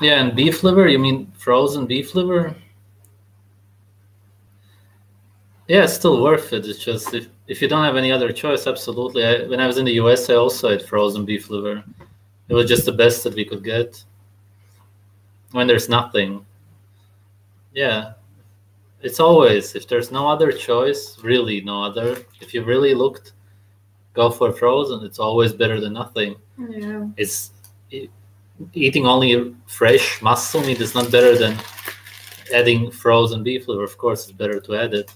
Yeah, and beef liver, you mean frozen beef liver? Yeah, it's still worth it. It's just if, if you don't have any other choice, absolutely. I, when I was in the US, I also had frozen beef liver. It was just the best that we could get. When there's nothing. Yeah. It's always, if there's no other choice, really no other, if you really looked, go for frozen. It's always better than nothing. Yeah. It's it, eating only fresh muscle meat is not better than adding frozen beef liver. Of course, it's better to add it.